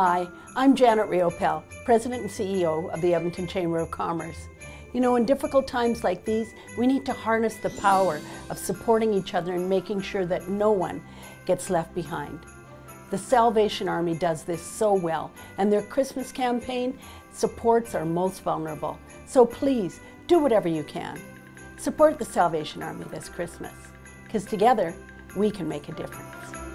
Hi, I'm Janet Riopel, President and CEO of the Edmonton Chamber of Commerce. You know, in difficult times like these, we need to harness the power of supporting each other and making sure that no one gets left behind. The Salvation Army does this so well, and their Christmas campaign supports our most vulnerable. So please, do whatever you can. Support the Salvation Army this Christmas, because together we can make a difference.